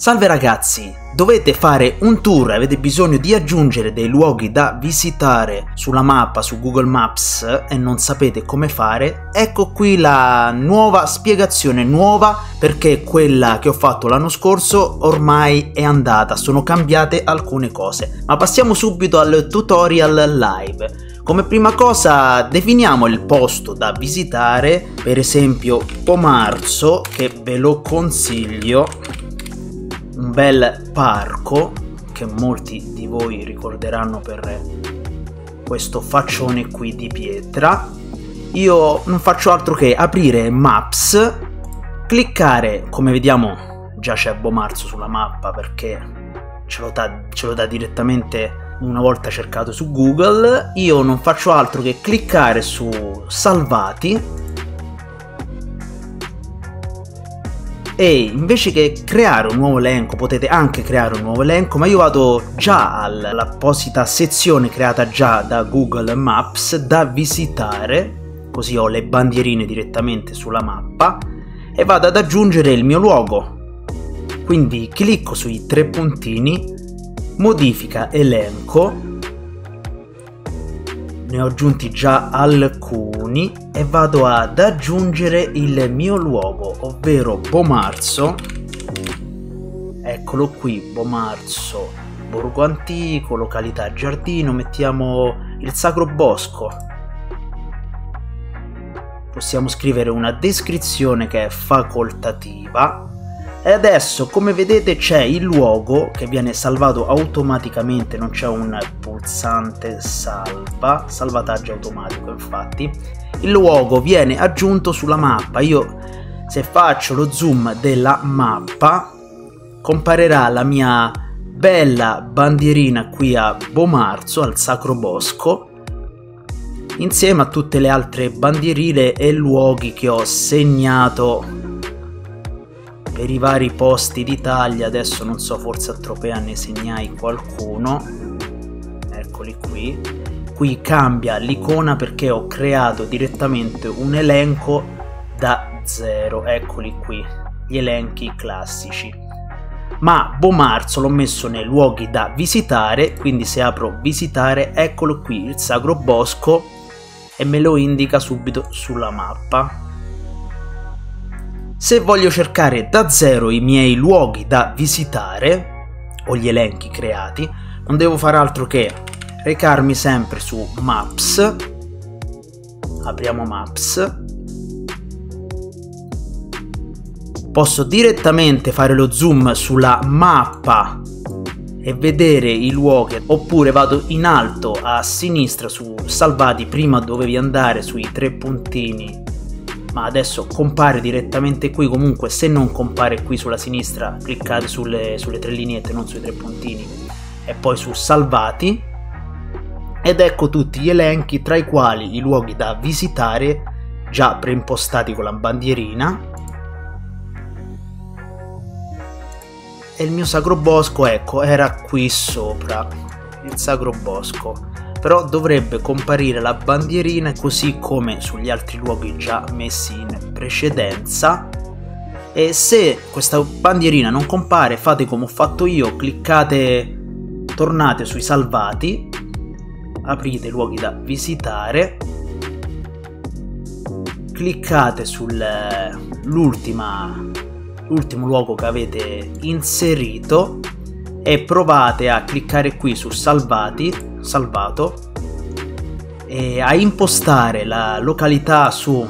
Salve ragazzi, dovete fare un tour, avete bisogno di aggiungere dei luoghi da visitare sulla mappa, su Google Maps e non sapete come fare? Ecco qui la nuova spiegazione, nuova perché quella che ho fatto l'anno scorso ormai è andata, sono cambiate alcune cose. Ma passiamo subito al tutorial live. Come prima cosa definiamo il posto da visitare, per esempio Pomarzo, che ve lo consiglio un bel parco che molti di voi ricorderanno per questo faccione qui di pietra. Io non faccio altro che aprire Maps, cliccare, come vediamo già c'è Bomarzo sulla mappa perché ce lo, dà, ce lo dà direttamente una volta cercato su Google. Io non faccio altro che cliccare su salvati e invece che creare un nuovo elenco potete anche creare un nuovo elenco ma io vado già all'apposita sezione creata già da Google Maps da visitare così ho le bandierine direttamente sulla mappa e vado ad aggiungere il mio luogo. Quindi clicco sui tre puntini modifica elenco ne ho aggiunti già alcuni e vado ad aggiungere il mio luogo, ovvero Bomarzo. Eccolo qui, Bomarzo, Borgo Antico, località Giardino, mettiamo il Sacro Bosco. Possiamo scrivere una descrizione che è facoltativa e adesso come vedete c'è il luogo che viene salvato automaticamente, non c'è un pulsante salva, salvataggio automatico infatti. Il luogo viene aggiunto sulla mappa, io se faccio lo zoom della mappa comparirà la mia bella bandierina qui a Bomarzo, al Sacro Bosco, insieme a tutte le altre bandierine e luoghi che ho segnato per i vari posti d'Italia, adesso non so, forse a Tropea ne segnai qualcuno, eccoli qui, qui cambia l'icona perché ho creato direttamente un elenco da zero, eccoli qui, gli elenchi classici. Ma Bomarzo l'ho messo nei luoghi da visitare, quindi se apro visitare, eccolo qui il Sacro Bosco e me lo indica subito sulla mappa se voglio cercare da zero i miei luoghi da visitare, o gli elenchi creati, non devo fare altro che recarmi sempre su Maps, apriamo Maps, posso direttamente fare lo zoom sulla mappa e vedere i luoghi oppure vado in alto a sinistra su salvati prima dovevi andare sui tre puntini ma adesso compare direttamente qui comunque se non compare qui sulla sinistra cliccate sulle, sulle tre lineette non sui tre puntini e poi su salvati. Ed ecco tutti gli elenchi tra i quali i luoghi da visitare già preimpostati con la bandierina. E il mio sacro bosco ecco era qui sopra il sacro bosco però dovrebbe comparire la bandierina così come sugli altri luoghi già messi in precedenza. E se questa bandierina non compare fate come ho fatto io cliccate tornate sui salvati aprite i luoghi da visitare cliccate sull'ultimo luogo che avete inserito e provate a cliccare qui su salvati salvato e a impostare la località su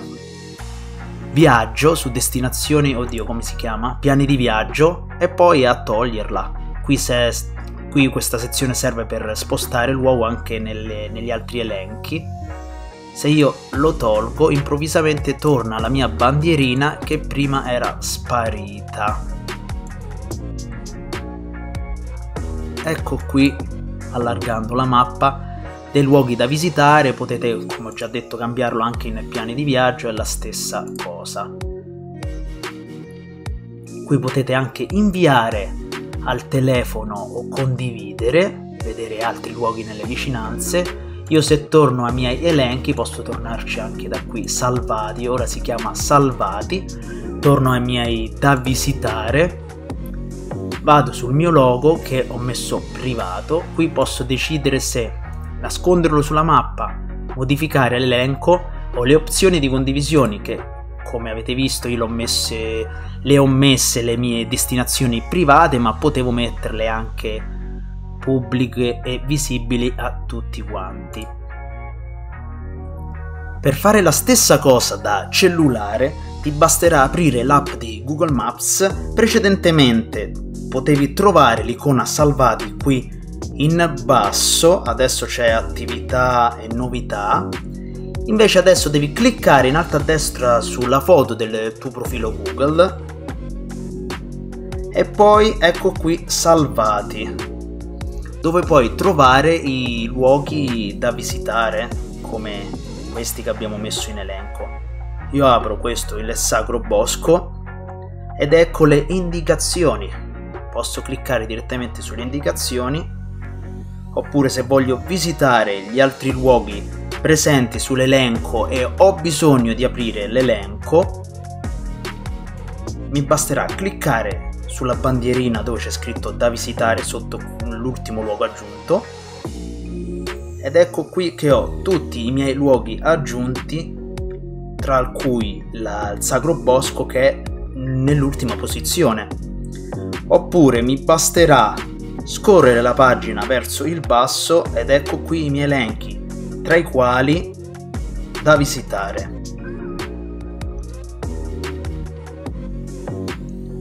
viaggio, su destinazioni, oddio come si chiama, piani di viaggio e poi a toglierla. Qui, se, qui questa sezione serve per spostare l'uovo anche nelle, negli altri elenchi. Se io lo tolgo, improvvisamente torna la mia bandierina che prima era sparita. Ecco qui allargando la mappa dei luoghi da visitare, potete, come ho già detto, cambiarlo anche in piani di viaggio, è la stessa cosa. Qui potete anche inviare al telefono o condividere, vedere altri luoghi nelle vicinanze. Io se torno ai miei elenchi posso tornarci anche da qui, salvati, ora si chiama salvati, torno ai miei da visitare vado sul mio logo che ho messo privato, qui posso decidere se nasconderlo sulla mappa, modificare l'elenco o le opzioni di condivisione che come avete visto io messe, le ho messe le mie destinazioni private ma potevo metterle anche pubbliche e visibili a tutti quanti. Per fare la stessa cosa da cellulare ti basterà aprire l'app di Google Maps, precedentemente potevi trovare l'icona salvati qui in basso, adesso c'è attività e novità, invece adesso devi cliccare in alto a destra sulla foto del tuo profilo Google e poi ecco qui salvati, dove puoi trovare i luoghi da visitare come questi che abbiamo messo in elenco. Io apro questo, il Sacro Bosco, ed ecco le indicazioni. Posso cliccare direttamente sulle indicazioni, oppure se voglio visitare gli altri luoghi presenti sull'elenco e ho bisogno di aprire l'elenco, mi basterà cliccare sulla bandierina dove c'è scritto da visitare sotto l'ultimo luogo aggiunto. Ed ecco qui che ho tutti i miei luoghi aggiunti tra cui la, il Sacro Bosco che è nell'ultima posizione oppure mi basterà scorrere la pagina verso il basso ed ecco qui i miei elenchi tra i quali da visitare.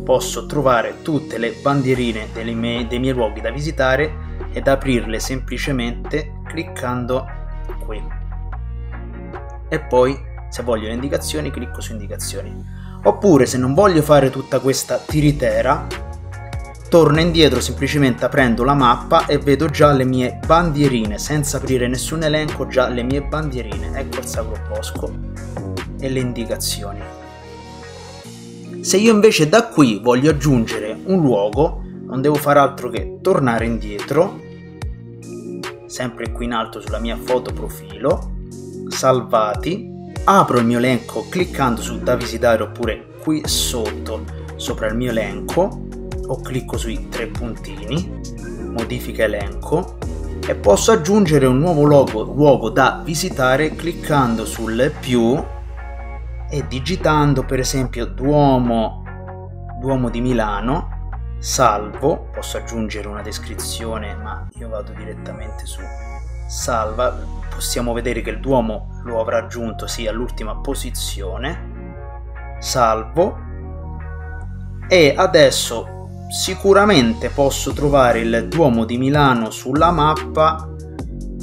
Posso trovare tutte le bandierine mie, dei miei luoghi da visitare ed aprirle semplicemente cliccando qui. E poi se voglio le indicazioni clicco su indicazioni. Oppure se non voglio fare tutta questa tiritera torno indietro semplicemente aprendo la mappa e vedo già le mie bandierine senza aprire nessun elenco già le mie bandierine. Ecco il sacro bosco e le indicazioni. Se io invece da qui voglio aggiungere un luogo non devo fare altro che tornare indietro sempre qui in alto sulla mia foto profilo, salvati, apro il mio elenco cliccando su da visitare oppure qui sotto sopra il mio elenco o clicco sui tre puntini, modifica elenco e posso aggiungere un nuovo logo, luogo da visitare cliccando sul più e digitando per esempio Duomo, Duomo di Milano salvo, posso aggiungere una descrizione ma io vado direttamente su salva, possiamo vedere che il Duomo lo avrà aggiunto sì all'ultima posizione, salvo. E adesso sicuramente posso trovare il Duomo di Milano sulla mappa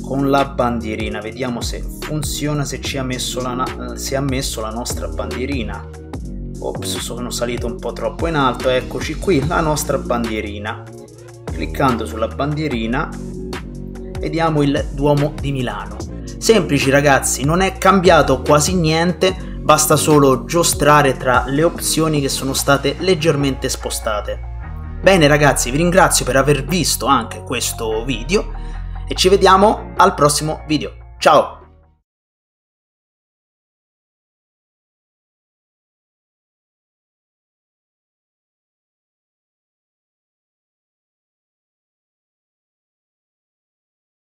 con la bandierina, vediamo se funziona, se ci ha messo la, se ha messo la nostra bandierina Ops, sono salito un po' troppo in alto, eccoci qui, la nostra bandierina. Cliccando sulla bandierina vediamo il Duomo di Milano. Semplici ragazzi, non è cambiato quasi niente, basta solo giostrare tra le opzioni che sono state leggermente spostate. Bene ragazzi, vi ringrazio per aver visto anche questo video e ci vediamo al prossimo video. Ciao!